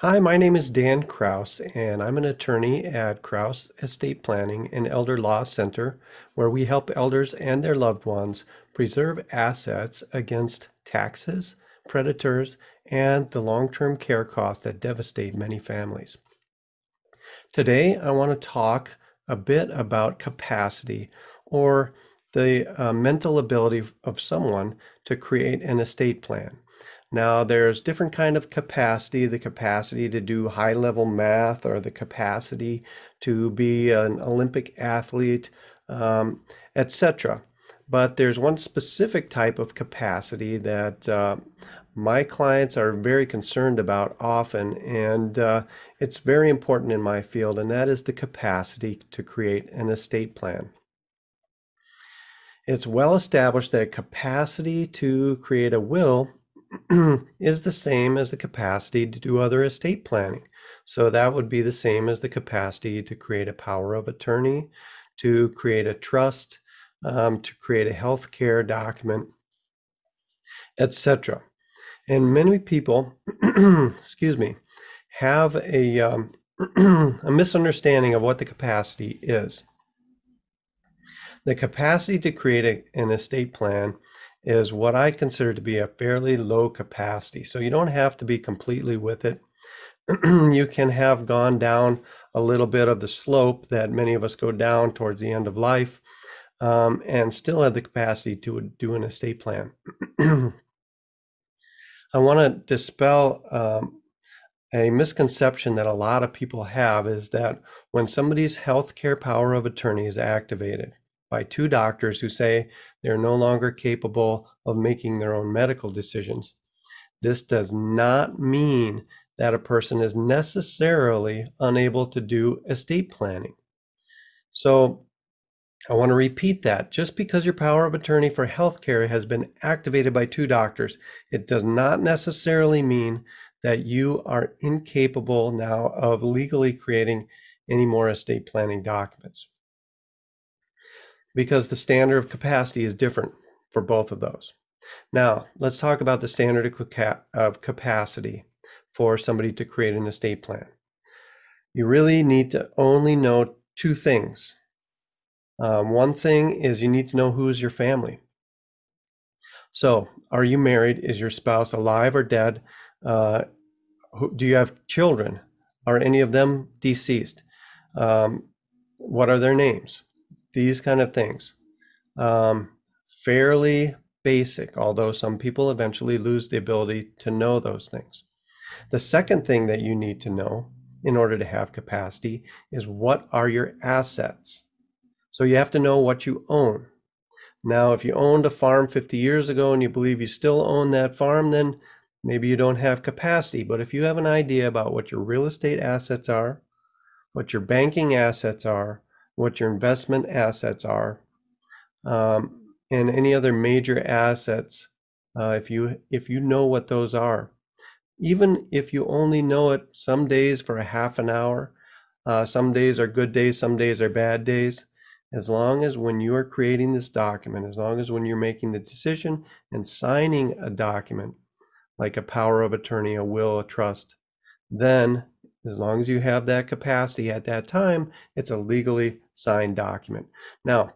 Hi, my name is Dan Krause, and I'm an attorney at Krause Estate Planning and Elder Law Center, where we help elders and their loved ones preserve assets against taxes, predators, and the long term care costs that devastate many families. Today, I want to talk a bit about capacity or the uh, mental ability of someone to create an estate plan. Now, there's different kind of capacity, the capacity to do high level math or the capacity to be an Olympic athlete, um, etc. But there's one specific type of capacity that uh, my clients are very concerned about often, and uh, it's very important in my field, and that is the capacity to create an estate plan. It's well established that capacity to create a will is the same as the capacity to do other estate planning. So that would be the same as the capacity to create a power of attorney, to create a trust, um, to create a healthcare document, etc. And many people, excuse me, have a, um, a misunderstanding of what the capacity is. The capacity to create a, an estate plan is what I consider to be a fairly low capacity. So you don't have to be completely with it. you can have gone down a little bit of the slope that many of us go down towards the end of life um, and still have the capacity to do an estate plan. I want to dispel um, a misconception that a lot of people have is that when somebody's health care power of attorney is activated, by two doctors who say they're no longer capable of making their own medical decisions. This does not mean that a person is necessarily unable to do estate planning. So I want to repeat that. Just because your power of attorney for healthcare has been activated by two doctors, it does not necessarily mean that you are incapable now of legally creating any more estate planning documents because the standard of capacity is different for both of those. Now, let's talk about the standard of capacity for somebody to create an estate plan. You really need to only know two things. Um, one thing is you need to know who is your family. So, are you married? Is your spouse alive or dead? Uh, who, do you have children? Are any of them deceased? Um, what are their names? These kind of things. Um, fairly basic, although some people eventually lose the ability to know those things. The second thing that you need to know in order to have capacity is what are your assets? So you have to know what you own. Now, if you owned a farm 50 years ago and you believe you still own that farm, then maybe you don't have capacity. But if you have an idea about what your real estate assets are, what your banking assets are, what your investment assets are, um, and any other major assets. Uh, if you if you know what those are, even if you only know it some days for a half an hour, uh, some days are good days, some days are bad days. As long as when you are creating this document, as long as when you're making the decision and signing a document, like a power of attorney, a will, a trust, then as long as you have that capacity at that time, it's a legally signed document. Now,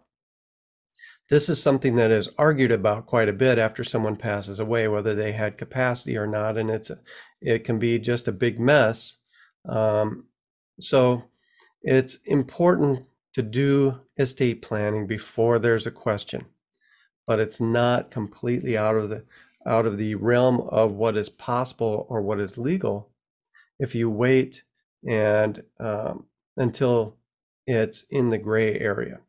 this is something that is argued about quite a bit after someone passes away, whether they had capacity or not, and it's it can be just a big mess. Um, so it's important to do estate planning before there's a question, but it's not completely out of the out of the realm of what is possible or what is legal if you wait and um, until it's in the gray area.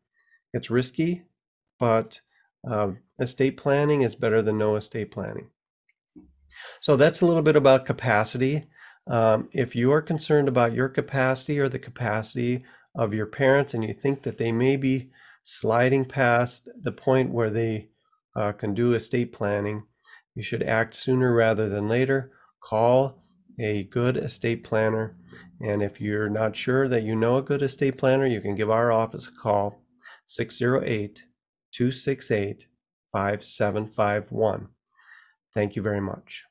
It's risky, but um, estate planning is better than no estate planning. So that's a little bit about capacity. Um, if you are concerned about your capacity or the capacity of your parents and you think that they may be sliding past the point where they uh, can do estate planning, you should act sooner rather than later. Call a good estate planner. And if you're not sure that you know a good estate planner, you can give our office a call 608 268 5751. Thank you very much.